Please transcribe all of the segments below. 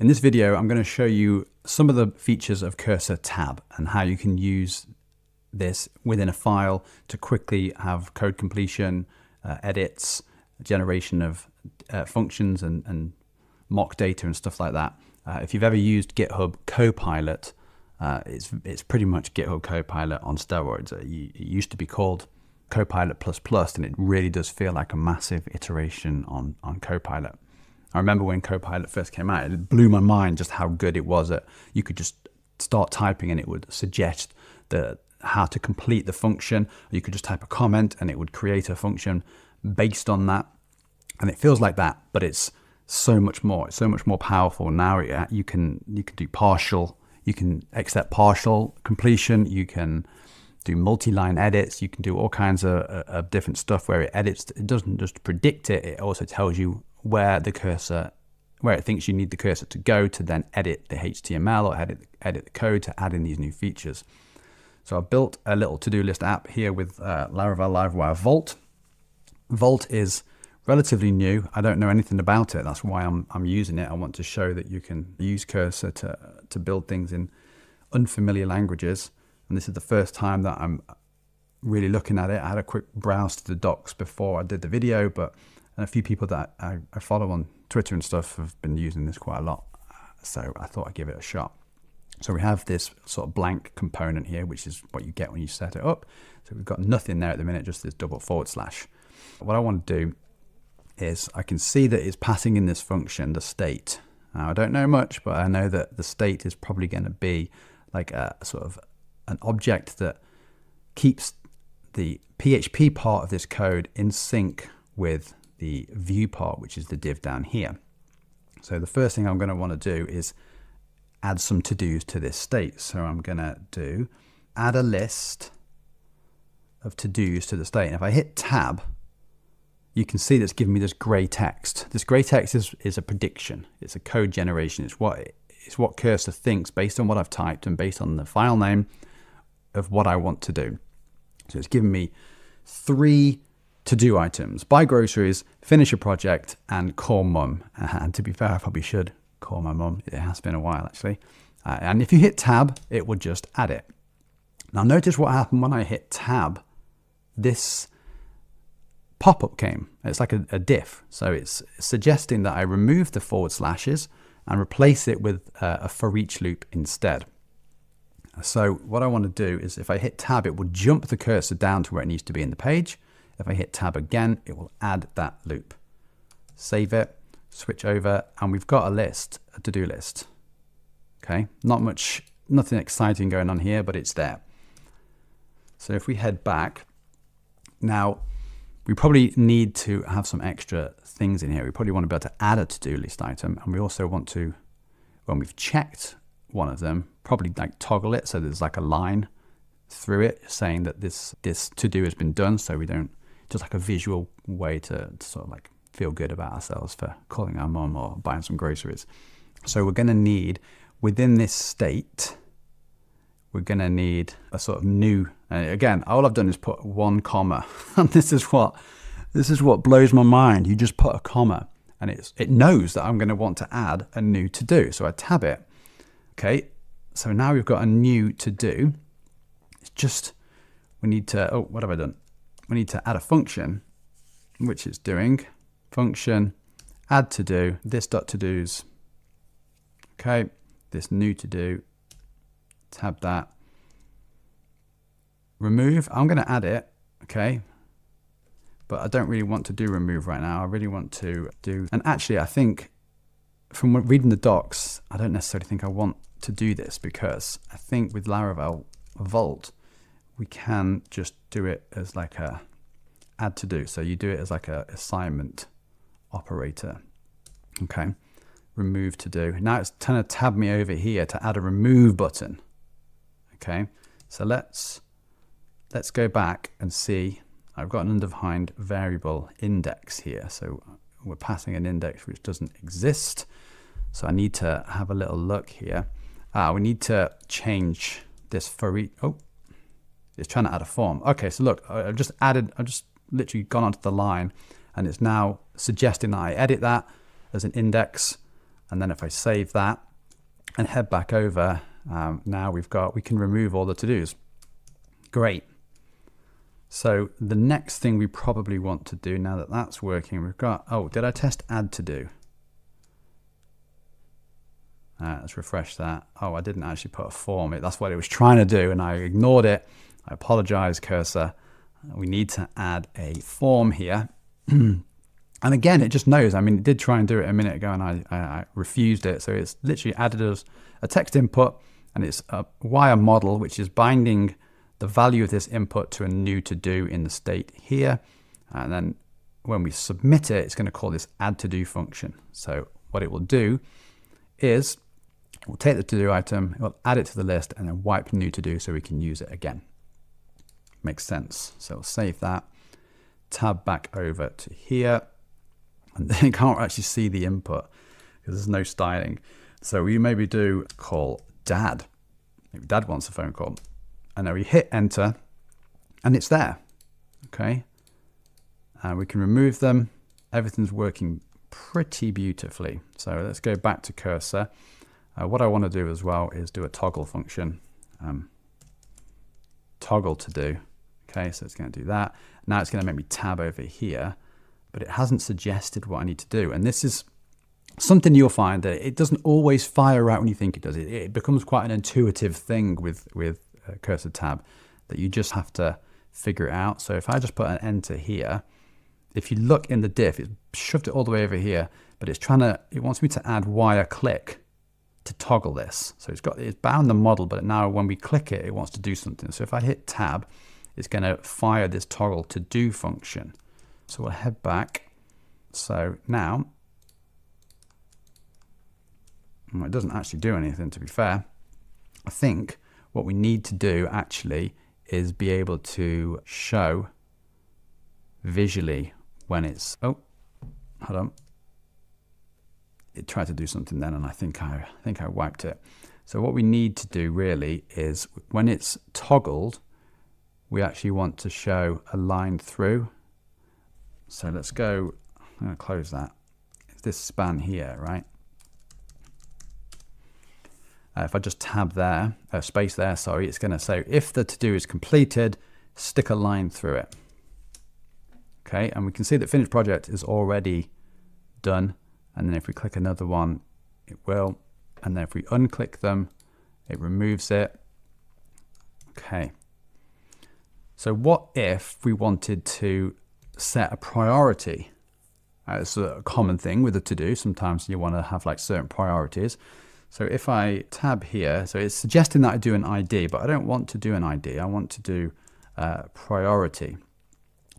In this video, I'm going to show you some of the features of Cursor Tab and how you can use this within a file to quickly have code completion, uh, edits, generation of uh, functions and, and, mock data and stuff like that. Uh, if you've ever used GitHub Copilot, uh, it's, it's pretty much GitHub Copilot on steroids. Uh, it used to be called Copilot++, and it really does feel like a massive iteration on, on Copilot. I remember when Copilot first came out, it blew my mind just how good it was that you could just start typing and it would suggest the how to complete the function. You could just type a comment and it would create a function based on that. And it feels like that, but it's so much more. It's so much more powerful now. You can you can do partial, you can accept partial completion, you can do multi-line edits, you can do all kinds of, of different stuff where it edits. It doesn't just predict it; it also tells you where the cursor, where it thinks you need the cursor to go to then edit the HTML or edit edit the code to add in these new features. So I've built a little to-do list app here with uh, Laravel Livewire Volt. Volt is relatively new. I don't know anything about it. That's why I'm, I'm using it. I want to show that you can use Cursor to, to build things in unfamiliar languages. And this is the first time that I'm really looking at it. I had a quick browse to the docs before I did the video, but a few people that I, I follow on Twitter and stuff have been using this quite a lot. So I thought I'd give it a shot. So we have this sort of blank component here, which is what you get when you set it up. So we've got nothing there at the minute, just this double forward slash. What I want to do is I can see that it's passing in this function, the state. Now I don't know much, but I know that the state is probably going to be like a sort of an object that keeps the PHP part of this code in sync with the view part, which is the div down here. So the first thing I'm going to want to do is add some to-dos to this state. So I'm going to do add a list of to-dos to the state. And if I hit tab, you can see that's giving me this gray text. This gray text is, is a prediction. It's a code generation. It's what, it's what Cursor thinks based on what I've typed and based on the file name of what I want to do. So it's giving me three to-do items. Buy groceries, finish a project, and call mum. And to be fair, I probably should call my mum. It has been a while actually. Uh, and if you hit tab, it would just add it. Now notice what happened when I hit tab. This pop-up came. It's like a, a diff. So it's suggesting that I remove the forward slashes and replace it with uh, a for each loop instead. So what I want to do is if I hit tab, it will jump the cursor down to where it needs to be in the page. If I hit tab again, it will add that loop. Save it switch over and we've got a list, a to-do list. Okay, not much, nothing exciting going on here, but it's there. So if we head back, now we probably need to have some extra things in here. We probably want to be able to add a to-do list item and we also want to, when we've checked one of them, probably like toggle it so there's like a line through it saying that this this to-do has been done so we don't just like a visual way to, to sort of like feel good about ourselves for calling our mom or buying some groceries. So we're going to need, within this state, we're going to need a sort of new, and again, all I've done is put one comma. and this is what, this is what blows my mind. You just put a comma and it's, it knows that I'm going to want to add a new to do. So I tab it. Okay. So now we've got a new to do. It's just, we need to, oh, what have I done? We need to add a function, which is doing function, add to do, this dot to do's. Okay, this new to do, tab that. Remove, I'm going to add it, okay, but I don't really want to do remove right now. I really want to do, and actually I think from reading the docs, I don't necessarily think I want to do this because I think with Laravel Volt, we can just do it as like a add to do. So you do it as like a assignment operator. Okay, remove to do. Now it's trying to tab me over here to add a remove button. Okay, so let's let's go back and see. I've got an undefined variable index here. So we're passing an index which doesn't exist. So I need to have a little look here. Ah, we need to change this for each. Oh, it's trying to add a form. Okay, so look, I've just added, I've just literally gone onto the line and it's now suggesting that I edit that as an index And then if I save that and head back over, um, now we've got, we can remove all the to-dos. Great. So the next thing we probably want to do now that that's working, we've got, oh, did I test add to do? Uh, let's refresh that. Oh, I didn't actually put a form. It, that's what it was trying to do and I ignored it. I apologize, cursor. We need to add a form here. and again, it just knows. I mean, it did try and do it a minute ago and I, I, I refused it. So it's literally added us a text input and it's a wire model, which is binding the value of this input to a new to do in the state here. And then when we submit it, it's going to call this add to do function. So what it will do is we'll take the to do item, we'll add it to the list and then wipe new to do so we can use it again. Makes sense. So we'll save that, tab back over to here. And then you can't actually see the input because there's no styling. So we maybe do call dad. Maybe dad wants a phone call and then we hit enter and it's there. Okay. And we can remove them. Everything's working pretty beautifully. So let's go back to cursor. Uh, what I want to do as well is do a toggle function. Um, toggle to do. Okay, so it's going to do that. Now it's going to make me tab over here, but it hasn't suggested what I need to do. And this is something you'll find that it doesn't always fire out when you think it does. It, it becomes quite an intuitive thing with, with uh, cursor tab that you just have to figure it out. So if I just put an enter here, if you look in the diff, it's shoved it all the way over here, but it's trying to, it wants me to add wire click to toggle this. So it's got, it's bound the model, but now when we click it, it wants to do something. So if I hit tab, it's going to fire this toggle to do function. So we'll head back. So now, well, it doesn't actually do anything to be fair. I think what we need to do actually is be able to show visually when it's, oh, hold on. It tried to do something then and I think I, I think I wiped it. So what we need to do really is when it's toggled, we actually want to show a line through. So let's go, I'm gonna close that. It's this span here, right? Uh, if I just tab there, uh, space there, sorry, it's going to say if the to-do is completed, stick a line through it. Okay, and we can see that finished project is already done. And then if we click another one, it will. And then if we unclick them, it removes it. Okay. So what if we wanted to set a priority? Uh, it's a common thing with a to-do. Sometimes you want to have like certain priorities. So if I tab here, so it's suggesting that I do an ID, but I don't want to do an ID. I want to do uh, priority.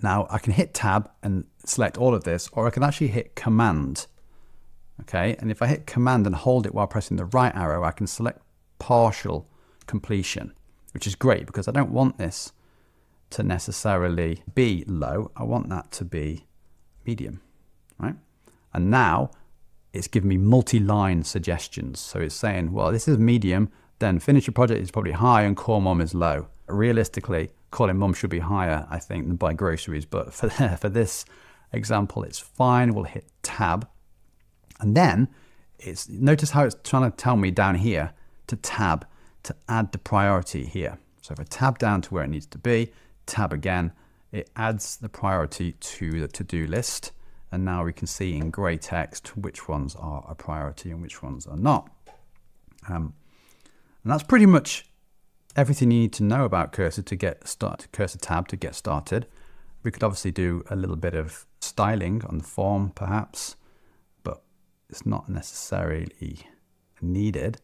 Now I can hit tab and select all of this, or I can actually hit command. Okay, and if I hit command and hold it while pressing the right arrow, I can select partial completion, which is great because I don't want this to necessarily be low. I want that to be medium, right? And now it's giving me multi-line suggestions. So it's saying, well, this is medium, then finish your project is probably high and call mom is low. Realistically, calling mom should be higher, I think, than buy groceries. But for, for this example, it's fine. We'll hit tab. And then it's notice how it's trying to tell me down here to tab to add the priority here. So if I tab down to where it needs to be, tab again, it adds the priority to the to-do list. And now we can see in grey text which ones are a priority and which ones are not. Um, and that's pretty much everything you need to know about Cursor to get started, Cursor tab to get started. We could obviously do a little bit of styling on the form perhaps, but it's not necessarily needed.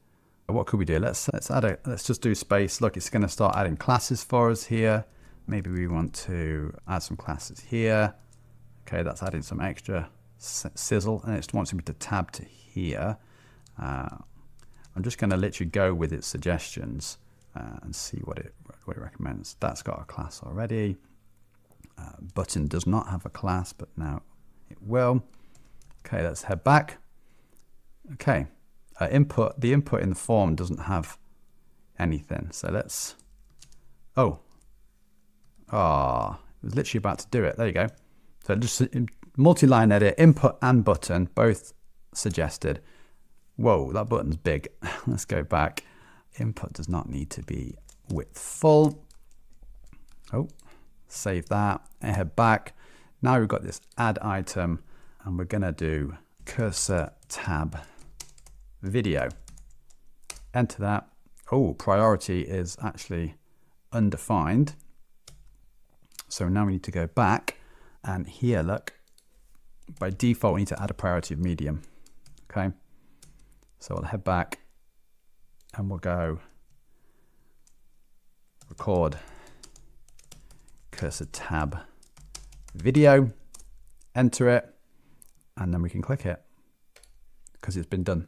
What could we do? Let's let's add a let's just do space. Look, it's going to start adding classes for us here. Maybe we want to add some classes here. Okay, that's adding some extra sizzle and it wants me to tab to here. Uh, I'm just going to literally go with its suggestions uh, and see what it, what it recommends. That's got a class already. Uh, button does not have a class, but now it will. Okay, let's head back. Okay, uh, input. The input in the form doesn't have anything. So let's. Oh, ah, oh, it was literally about to do it. There you go. So just multi-line edit, input and button, both suggested. Whoa, that button's big. Let's go back. Input does not need to be width full. Oh, save that and head back. Now we've got this add item and we're gonna do cursor tab video. Enter that. Oh, priority is actually undefined. So now we need to go back and here, look, by default, we need to add a priority of medium. Okay. So I'll head back and we'll go record cursor tab video, enter it, and then we can click it because it's been done.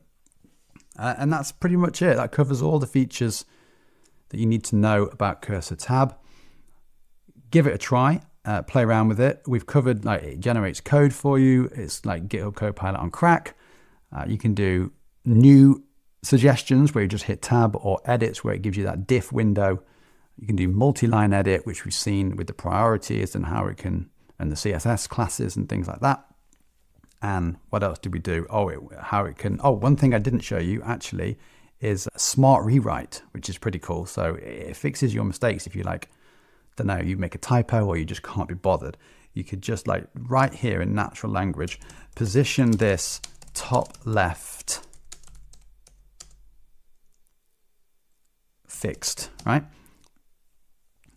Uh, and that's pretty much it. That covers all the features that you need to know about Cursor Tab. Give it a try, uh, play around with it. We've covered like it generates code for you. It's like GitHub Copilot on crack. Uh, you can do new suggestions where you just hit tab or edits where it gives you that diff window. You can do multi-line edit, which we've seen with the priorities and how it can, and the CSS classes and things like that. And what else did we do? Oh, it, how it can, oh, one thing I didn't show you actually is smart rewrite, which is pretty cool. So it fixes your mistakes if you like, don't know, you make a typo or you just can't be bothered. You could just like right here in natural language, position this top left fixed, right?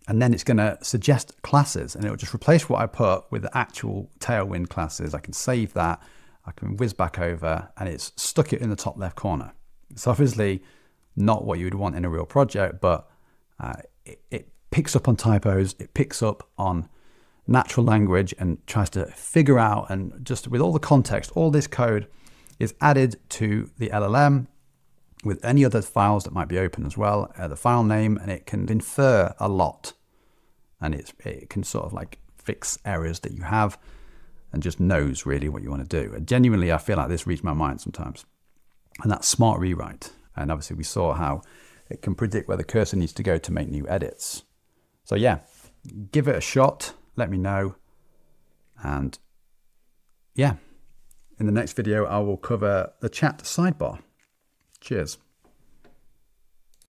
And then it's going to suggest classes and it will just replace what I put with the actual Tailwind classes. I can save that. I can whiz back over and it's stuck it in the top left corner. It's obviously not what you would want in a real project, but uh, it, it picks up on typos. It picks up on natural language and tries to figure out and just with all the context, all this code is added to the LLM with any other files that might be open as well, uh, the file name, and it can infer a lot and it can sort of like fix errors that you have and just knows really what you want to do. And genuinely, I feel like this reads my mind sometimes. And that's smart rewrite. And obviously, we saw how it can predict where the cursor needs to go to make new edits. So, yeah, give it a shot. Let me know. And yeah, in the next video, I will cover the chat sidebar. Cheers.